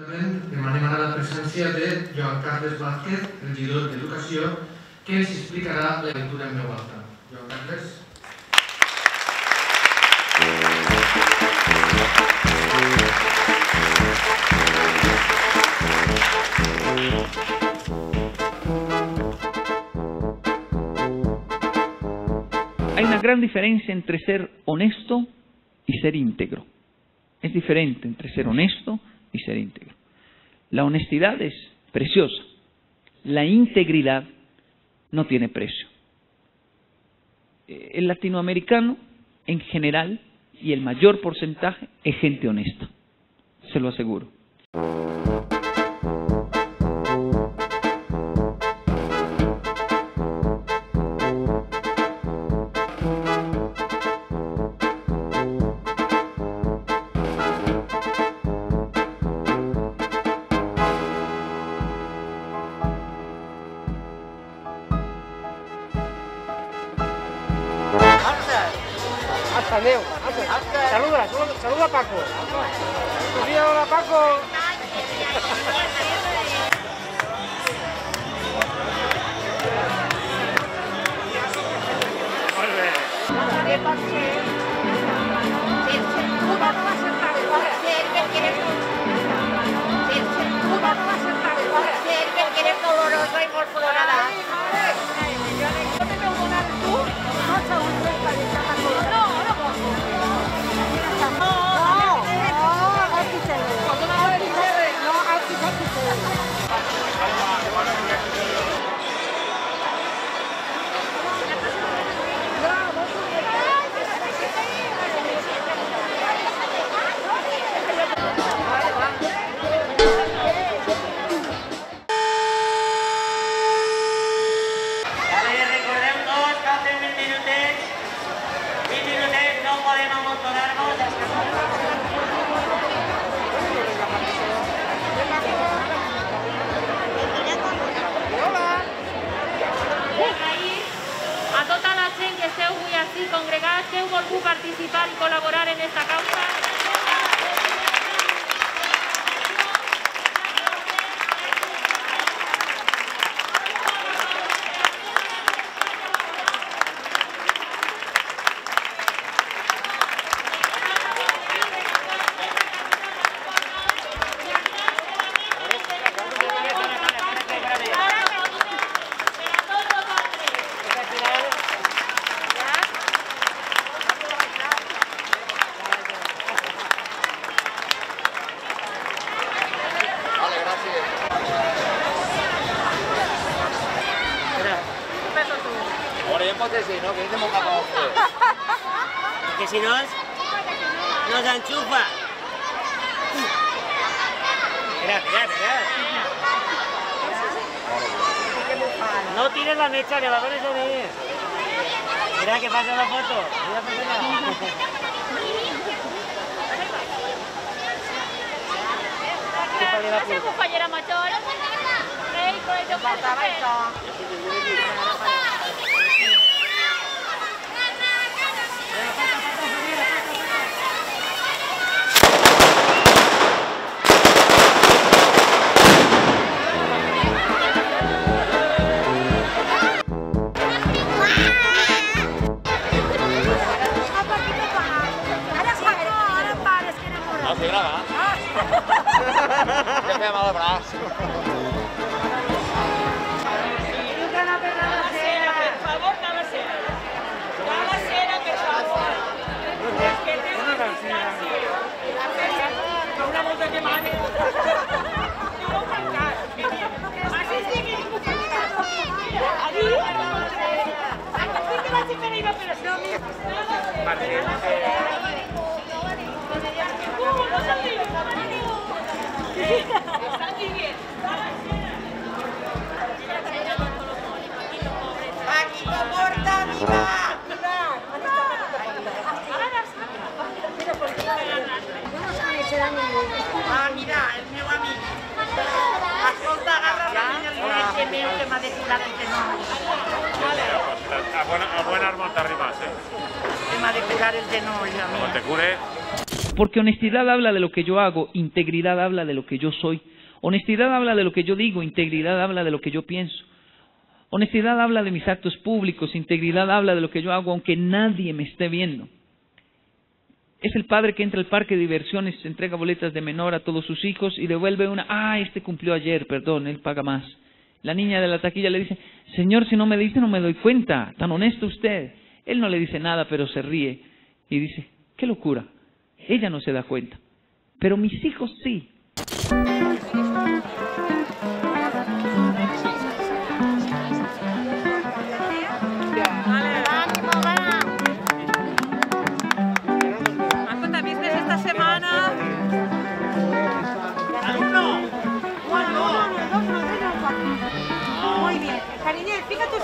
Demanem ara la presència de Joan Carles Vázquez, regidor d'Educació, que ens explicarà la lectura en veu. Joan Carles. Hay una gran diferencia entre ser honesto y ser íntegro. Es diferente entre ser honesto y ser íntegro. La honestidad es preciosa. La integridad no tiene precio. El latinoamericano, en general, y el mayor porcentaje, es gente honesta. Se lo aseguro. Saluda, saluda, a Paco. Dile hola Paco. Bé. Així congregats, que volgut participar i col·laborar en esta causa. ¿No? Que si no, nos enchufa. Mira, mira, mira. No tires la mecha, que la pones a venir. Mira que pasa la foto. Mira. No, A te arribas, ¿eh? El te cure, Porque honestidad habla de lo que yo hago, integridad habla de lo que yo soy. Honestidad habla de lo que yo digo, integridad habla de lo que yo pienso. Honestidad habla de mis actos públicos, integridad habla de lo que yo hago aunque nadie me esté viendo. Es el padre que entra al parque de diversiones, entrega boletas de menor a todos sus hijos y devuelve una, ah, este cumplió ayer, perdón, él paga más. La niña de la taquilla le dice, Señor, si no me dice no me doy cuenta, tan honesto usted. Él no le dice nada, pero se ríe y dice, qué locura, ella no se da cuenta, pero mis hijos sí.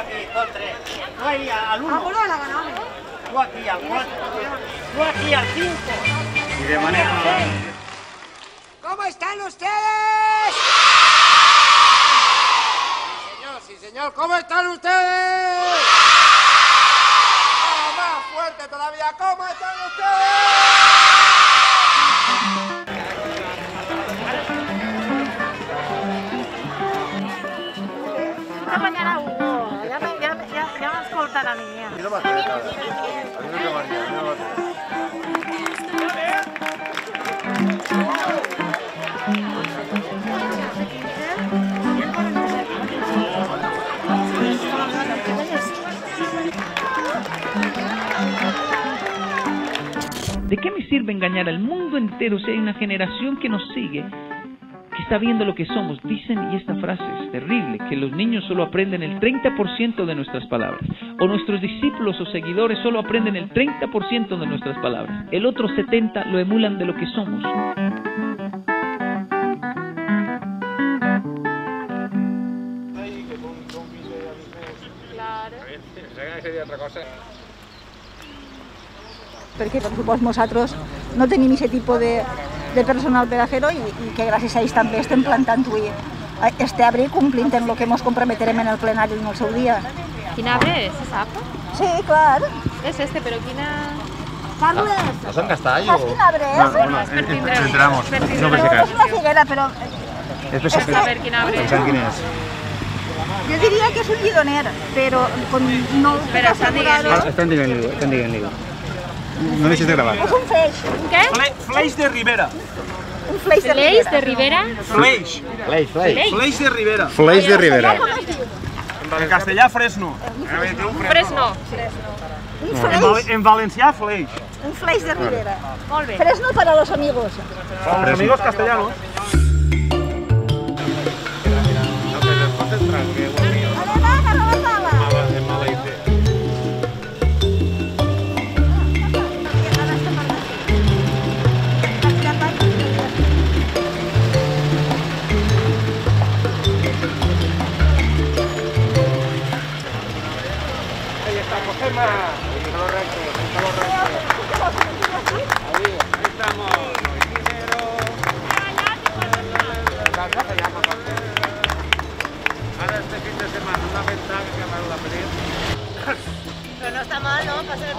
Aquí, con tres. Tú ahí. Ah, bueno, la ganamos. Tú aquí al cuatro. Tú aquí al cinco. Y de manera... ¿Cómo están ustedes? Sí, señor, sí, señor. ¿Cómo están ustedes? Oh, más fuerte todavía. ¿Cómo están Una ¿De qué me sirve engañar al mundo entero si hay una generación que nos sigue, que está viendo lo que somos? Dicen, y esta frase es terrible, que los niños solo aprenden el 30% de nuestras palabras, o nuestros discípulos o seguidores solo aprenden el 30% de nuestras palabras. El otro 70% lo emulan de lo que somos. Perquè doncs, nosaltres no tenim aquest tipus de, de personal per a fer-ho i, i que gràcies a ells també estem plantant avui este arbre i complint en el que ens comprometerem en el plenari en el seu dia. Quin arbre és, se sap? Sí, clar. És este, però quina... Carles, ¿No saps quin arbre és? per tindre... entramos. Per. No, per si No, cas. és una figuera, però quin arbre és. Pensant quin és. jo diria que és un llidoner, però com no estan dient-li. Estan dient-li, estan dient-li. No deixes de gravar. és un feix, Un què? Fleix de Ribera. un fleix de L'Eix de Ribera. Ribera? Fleix. Fleix, fleix. Fleix de Ribera. Fleix de es diu? En castellà, Fresno. Fresno. Un En, fleix, val en valencià, Fleix. un fleix de Ribera. Molt bé. Fresno para los amigos. Para los amigos castellanos.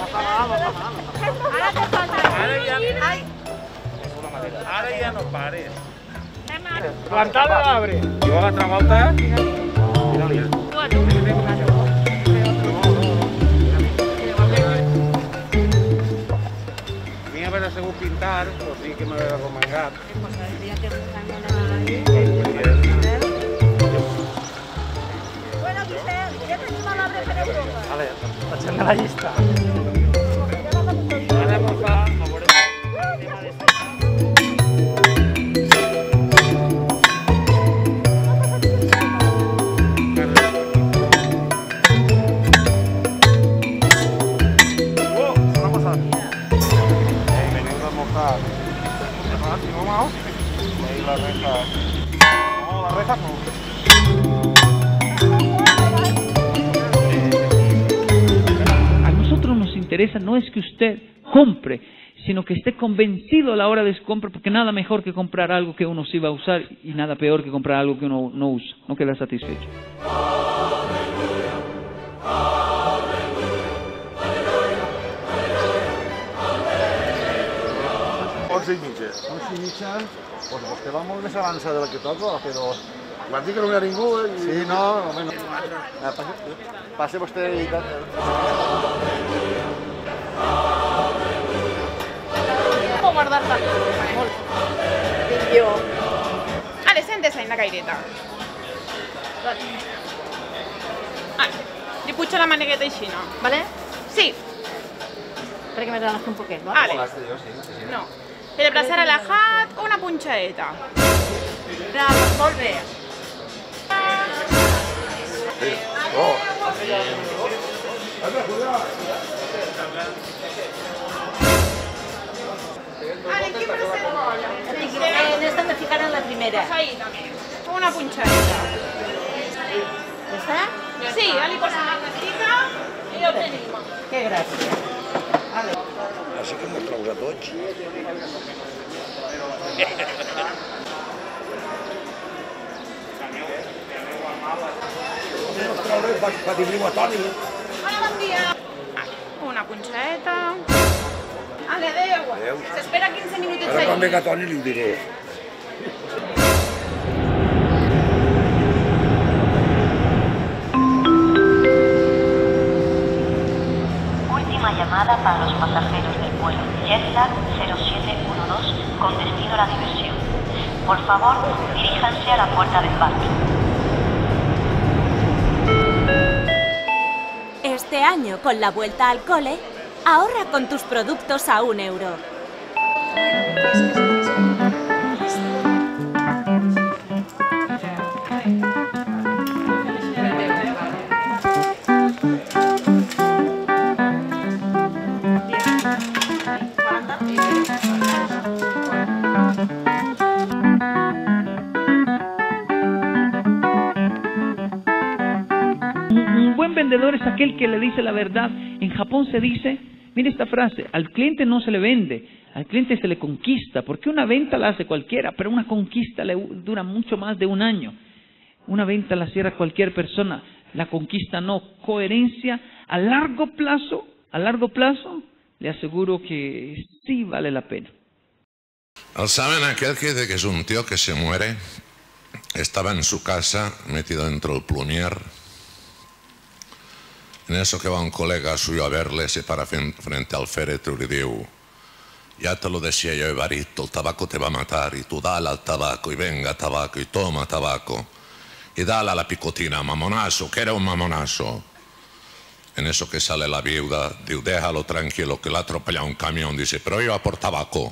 Ara te falta Ara ja, Ay, ara ja no pares. Plantar l'arbre. Jo a l'altra volta... Tu a tu. M'hi haver segut pintar, o sigui que m'haver arromangat. Bueno, ja tenim l'arbre per Europa. Vale, a la llista. A nosotros nos interesa no es que usted compre, sino que esté convencido a la hora de su compra, porque nada mejor que comprar algo que uno sí va a usar y nada peor que comprar algo que uno no usa, no queda satisfecho. Onze i mitja. I mitja, doncs vostè va molt més avançada del que toca, però... Van dir que no hi ha ningú, eh? Sí, no, home, no. Vostè i. Può guardarla. Io. Ale, sente sei una caireta. Ah, li la manegueta així, no? ¿Vale? Sí. Espera que me relaje un poquet, ¿vale? Ale. No. El braç relajat, una punxadeta. Bravo, molt bé. Oh. Ale, quin bracet vol? En esta me la primera. Pues ahí también. Una punxadeta. ¿Está? Sí, Ali posa la maneguita i ho tenim. Que gràcia. Així que m'ho traurà tots. Patim-li a Toni. Hola, bon dia. Una punxadeta. Ale, adeu. Adéu. S'espera 15 minutets Ara quan ahí. venga Toni li ho diré. Última llamada para los pasajeros vuelo Jetlag 0712 con destino a la diversión. Por favor, diríjanse a la puerta de embarque. Este año, con la vuelta al cole, ahorra con tus productos a un euro. Es aquel que le dice la verdad. En Japón se dice, mire esta frase, al cliente no se le vende, al cliente se le conquista, porque una venta la hace cualquiera, pero una conquista le dura mucho más de un año. Una venta la cierra cualquier persona, la conquista no. Coherencia a largo plazo, a largo plazo, le aseguro que sí vale la pena. ¿El saben aquel que dice que es un tío que se muere? Estaba en su casa, metido dentro del plumier. En eso que va un colega suyo a verle, se para frente al féretro y ya te lo decía yo, Evarito, el tabaco te va a matar, y tú dale al tabaco, y venga tabaco, y toma tabaco, y dale a la picotina, mamonazo, que era un mamonazo. En eso que sale la viuda, digo, déjalo tranquilo, que le ha atropellado un camión, dice, pero iba por tabaco.